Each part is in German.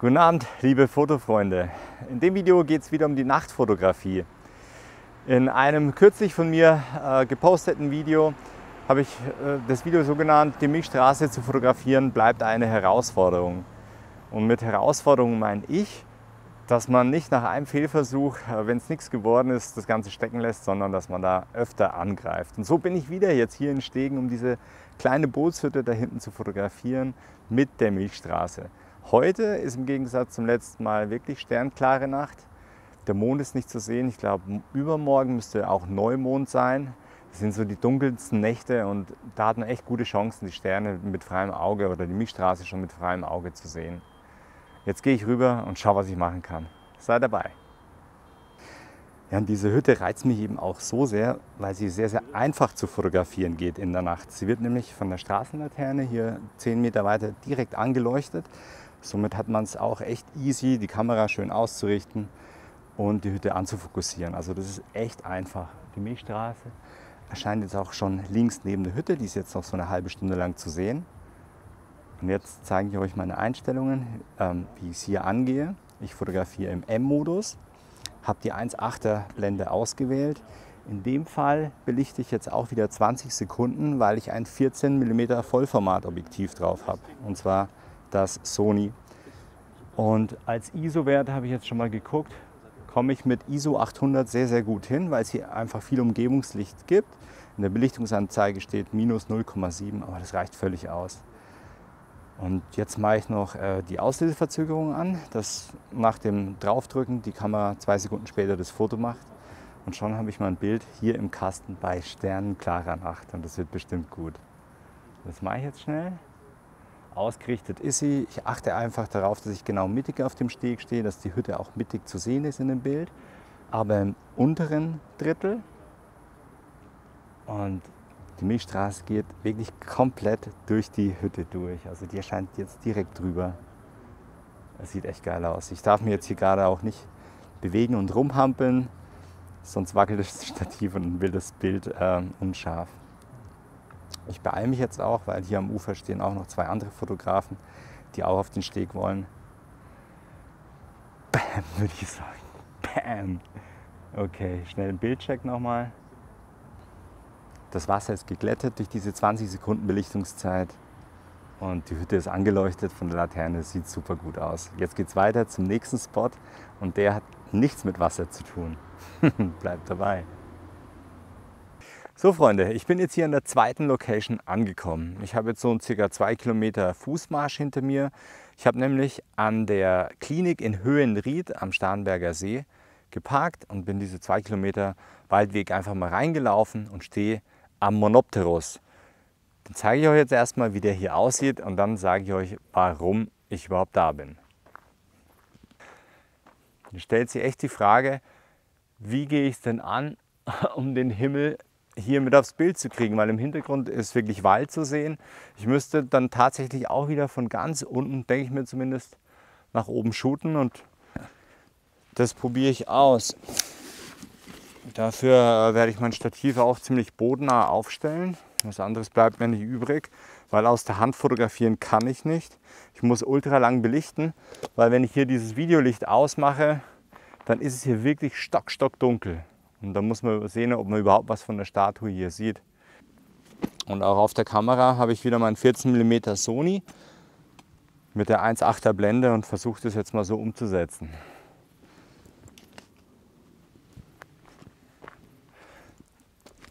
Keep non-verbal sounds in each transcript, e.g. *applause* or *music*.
Guten Abend, liebe Fotofreunde. In dem Video geht es wieder um die Nachtfotografie. In einem kürzlich von mir äh, geposteten Video habe ich äh, das Video so genannt, die Milchstraße zu fotografieren bleibt eine Herausforderung. Und mit Herausforderung meine ich, dass man nicht nach einem Fehlversuch, äh, wenn es nichts geworden ist, das Ganze stecken lässt, sondern dass man da öfter angreift. Und so bin ich wieder jetzt hier in Stegen, um diese kleine Bootshütte da hinten zu fotografieren mit der Milchstraße. Heute ist im Gegensatz zum letzten Mal wirklich sternklare Nacht. Der Mond ist nicht zu sehen. Ich glaube, übermorgen müsste auch Neumond sein. Das sind so die dunkelsten Nächte und da hat man echt gute Chancen, die Sterne mit freiem Auge oder die Milchstraße schon mit freiem Auge zu sehen. Jetzt gehe ich rüber und schaue, was ich machen kann. Sei dabei. Ja, und diese Hütte reizt mich eben auch so sehr, weil sie sehr, sehr einfach zu fotografieren geht in der Nacht. Sie wird nämlich von der Straßenlaterne hier 10 Meter weiter direkt angeleuchtet Somit hat man es auch echt easy, die Kamera schön auszurichten und die Hütte anzufokussieren. Also das ist echt einfach. Die Milchstraße erscheint jetzt auch schon links neben der Hütte. Die ist jetzt noch so eine halbe Stunde lang zu sehen. Und jetzt zeige ich euch meine Einstellungen, ähm, wie ich es hier angehe. Ich fotografiere im M-Modus, habe die 1.8er Blende ausgewählt. In dem Fall belichte ich jetzt auch wieder 20 Sekunden, weil ich ein 14 mm Vollformat-Objektiv drauf habe. Und zwar das Sony. Und als ISO-Wert habe ich jetzt schon mal geguckt, komme ich mit ISO 800 sehr, sehr gut hin, weil es hier einfach viel Umgebungslicht gibt. In der Belichtungsanzeige steht minus 0,7, aber das reicht völlig aus. Und jetzt mache ich noch äh, die Auslöseverzögerung an, dass nach dem Draufdrücken die Kamera zwei Sekunden später das Foto macht. Und schon habe ich mal ein Bild hier im Kasten bei sternenklarer Nacht und das wird bestimmt gut. Das mache ich jetzt schnell ausgerichtet ist sie. Ich achte einfach darauf, dass ich genau mittig auf dem Steg stehe, dass die Hütte auch mittig zu sehen ist in dem Bild. Aber im unteren Drittel und die Milchstraße geht wirklich komplett durch die Hütte durch. Also die erscheint jetzt direkt drüber. Das sieht echt geil aus. Ich darf mir jetzt hier gerade auch nicht bewegen und rumhampeln, sonst wackelt das Stativ und will das Bild äh, unscharf. Ich beeile mich jetzt auch, weil hier am Ufer stehen auch noch zwei andere Fotografen, die auch auf den Steg wollen. *laughs* Bam, würde ich sagen. Bam. Okay, schnell einen Bildcheck nochmal. Das Wasser ist geglättet durch diese 20 Sekunden Belichtungszeit und die Hütte ist angeleuchtet von der Laterne. Sieht super gut aus. Jetzt geht es weiter zum nächsten Spot und der hat nichts mit Wasser zu tun. *laughs* Bleibt dabei. So Freunde, ich bin jetzt hier an der zweiten Location angekommen. Ich habe jetzt so circa zwei Kilometer Fußmarsch hinter mir. Ich habe nämlich an der Klinik in Höhenried am Starnberger See geparkt und bin diese zwei Kilometer Waldweg einfach mal reingelaufen und stehe am Monopteros. Dann zeige ich euch jetzt erstmal, wie der hier aussieht und dann sage ich euch, warum ich überhaupt da bin. Dann stellt sich echt die Frage, wie gehe ich es denn an, *laughs* um den Himmel hier mit aufs Bild zu kriegen, weil im Hintergrund ist wirklich Wald zu sehen. Ich müsste dann tatsächlich auch wieder von ganz unten, denke ich mir zumindest, nach oben shooten und das probiere ich aus. Dafür werde ich mein Stativ auch ziemlich bodennah aufstellen. Was anderes bleibt mir nicht übrig, weil aus der Hand fotografieren kann ich nicht. Ich muss ultra lang belichten, weil wenn ich hier dieses Videolicht ausmache, dann ist es hier wirklich stock, stock dunkel. Und da muss man sehen, ob man überhaupt was von der Statue hier sieht. Und auch auf der Kamera habe ich wieder meinen 14 mm Sony mit der 1.8er Blende und versuche das jetzt mal so umzusetzen.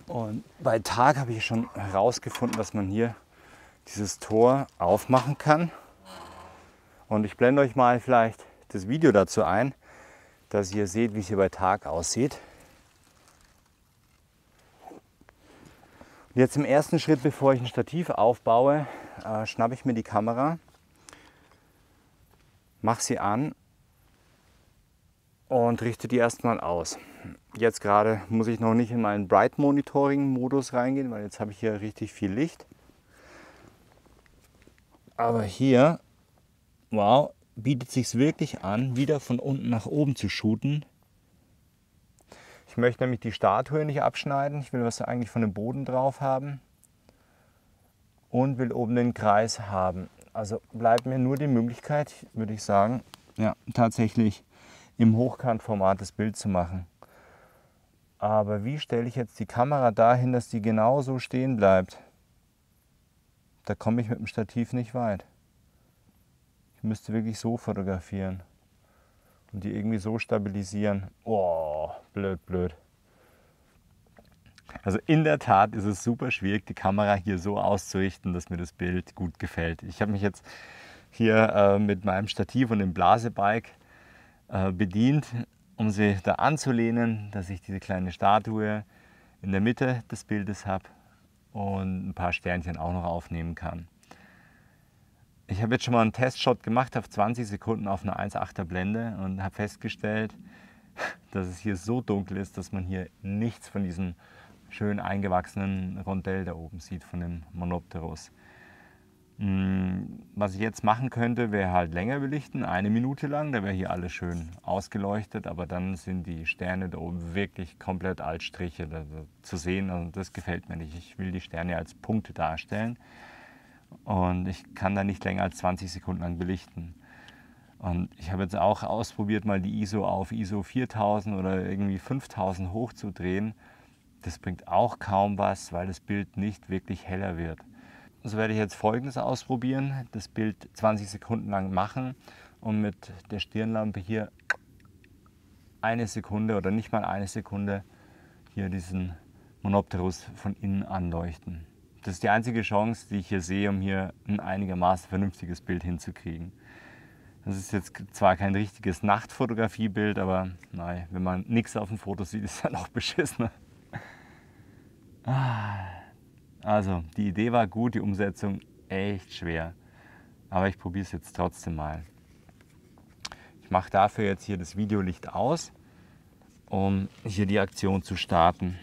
Und bei Tag habe ich schon herausgefunden, dass man hier dieses Tor aufmachen kann. Und ich blende euch mal vielleicht das Video dazu ein, dass ihr seht, wie es hier bei Tag aussieht. Jetzt im ersten Schritt, bevor ich ein Stativ aufbaue, äh, schnappe ich mir die Kamera, mache sie an und richte die erstmal aus. Jetzt gerade muss ich noch nicht in meinen Bright Monitoring Modus reingehen, weil jetzt habe ich hier richtig viel Licht. Aber hier, wow, bietet sich wirklich an, wieder von unten nach oben zu shooten. Ich möchte nämlich die Statue nicht abschneiden. Ich will was eigentlich von dem Boden drauf haben. Und will oben den Kreis haben. Also bleibt mir nur die Möglichkeit, würde ich sagen, ja, tatsächlich im Hochkantformat das Bild zu machen. Aber wie stelle ich jetzt die Kamera dahin, dass die genau so stehen bleibt? Da komme ich mit dem Stativ nicht weit. Ich müsste wirklich so fotografieren und die irgendwie so stabilisieren. Oh, blöd, blöd. Also in der Tat ist es super schwierig, die Kamera hier so auszurichten, dass mir das Bild gut gefällt. Ich habe mich jetzt hier äh, mit meinem Stativ und dem Blasebike äh, bedient, um sie da anzulehnen, dass ich diese kleine Statue in der Mitte des Bildes habe und ein paar Sternchen auch noch aufnehmen kann. Ich habe jetzt schon mal einen Testshot gemacht auf 20 Sekunden auf einer 1,8er Blende und habe festgestellt, *laughs* dass es hier so dunkel ist, dass man hier nichts von diesem schön eingewachsenen Rondell da oben sieht, von dem Monopterus. Hm, was ich jetzt machen könnte, wäre halt länger belichten, eine Minute lang, da wäre hier alles schön ausgeleuchtet, aber dann sind die Sterne da oben wirklich komplett als Striche zu sehen und das gefällt mir nicht. Ich will die Sterne als Punkte darstellen und ich kann da nicht länger als 20 Sekunden lang belichten. Und ich habe jetzt auch ausprobiert, mal die ISO auf ISO 4000 oder irgendwie 5000 hochzudrehen. Das bringt auch kaum was, weil das Bild nicht wirklich heller wird. So werde ich jetzt folgendes ausprobieren, das Bild 20 Sekunden lang machen und mit der Stirnlampe hier eine Sekunde oder nicht mal eine Sekunde hier diesen Monopterus von innen anleuchten. Das ist die einzige Chance, die ich hier sehe, um hier ein einigermaßen vernünftiges Bild hinzukriegen. Das ist jetzt zwar kein richtiges Nachtfotografiebild, aber nein, wenn man nichts auf dem Foto sieht, ist *laughs* es halt auch beschissen. Ah. Also, die Idee war gut, die Umsetzung echt schwer. Aber ich probiere es jetzt trotzdem mal. Ich mache dafür jetzt hier das Videolicht aus, um hier die Aktion zu starten.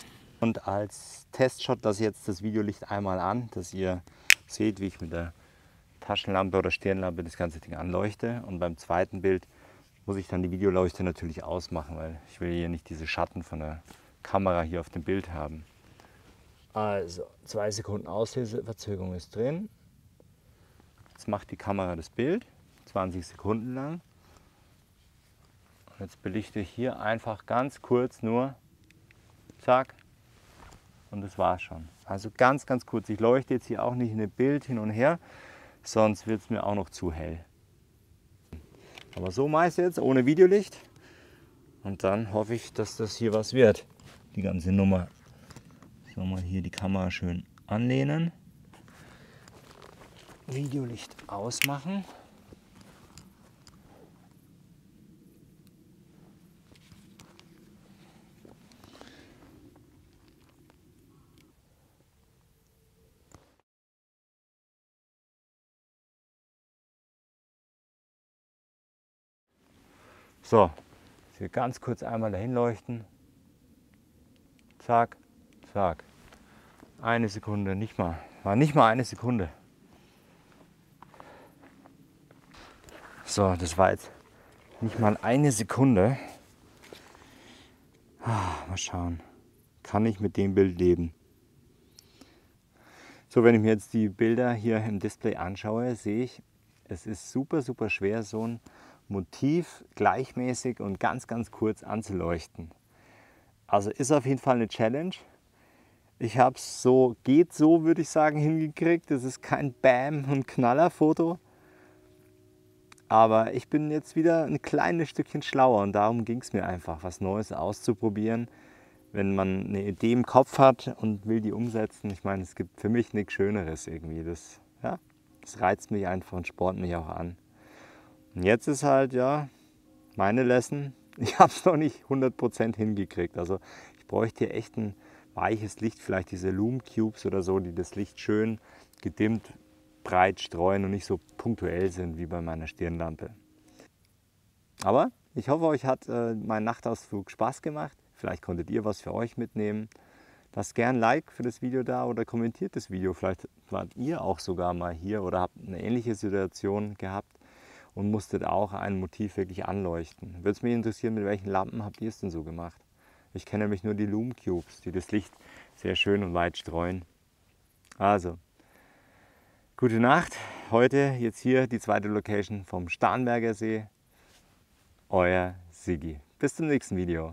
Und als Testshot lasse ich jetzt das Videolicht einmal an, dass ihr seht, wie ich mit der Taschenlampe oder Stirnlampe das ganze Ding anleuchte. Und beim zweiten Bild muss ich dann die Videoleuchte natürlich ausmachen, weil ich will hier nicht diese Schatten von der Kamera hier auf dem Bild haben. Also, zwei Sekunden Auslöseverzögerung ist drin. Jetzt macht die Kamera das Bild, 20 Sekunden lang. Und jetzt belichte ich hier einfach ganz kurz nur, zack, und das war's schon. Also ganz, ganz kurz. Ich leuchte jetzt hier auch nicht in ein Bild hin und her, sonst wird es mir auch noch zu hell. Aber so meist jetzt, ohne Videolicht. Und dann hoffe ich, dass das hier was wird, die ganze Nummer. So, mal hier die Kamera schön anlehnen. Videolicht ausmachen. So, hier ganz kurz einmal dahin leuchten. Zack. Tag. Eine Sekunde, nicht mal. War nicht mal eine Sekunde. So, das war jetzt nicht mal eine Sekunde. Ah, mal schauen. Kann ich mit dem Bild leben? So, wenn ich mir jetzt die Bilder hier im Display anschaue, sehe ich, es ist super, super schwer, so ein Motiv gleichmäßig und ganz, ganz kurz anzuleuchten. Also ist auf jeden Fall eine Challenge. Ich habe es so, geht so, würde ich sagen, hingekriegt. Das ist kein Bam- und Knaller-Foto. Aber ich bin jetzt wieder ein kleines Stückchen schlauer und darum ging es mir einfach, was Neues auszuprobieren. Wenn man eine Idee im Kopf hat und will die umsetzen, ich meine, es gibt für mich nichts Schöneres irgendwie. Das, ja, das reizt mich einfach und spornt mich auch an. Und jetzt ist halt, ja, meine Lesson. *laughs* Ich habe es noch nicht 100% hingekriegt. Also ich bräuchte hier echt ein weiches Licht, vielleicht diese Loom Cubes oder so, die das Licht schön gedimmt breit streuen und nicht so punktuell sind wie bei meiner Stirnlampe. Aber ich hoffe, euch hat äh, mein Nachtausflug Spaß gemacht. Vielleicht konntet ihr was für euch mitnehmen. Lasst gern ein Like für das Video da oder kommentiert das Video. Vielleicht wart ihr auch sogar mal hier oder habt eine ähnliche Situation gehabt und musstet auch ein Motiv wirklich anleuchten. Würde es mich interessieren, mit welchen Lampen habt ihr es denn so gemacht? Ich kenne nämlich nur die Loom Cubes, die das Licht sehr schön und weit streuen. Also, gute Nacht. Heute jetzt hier die zweite Location vom Starnberger See. Euer Sigi. Bis zum nächsten Video.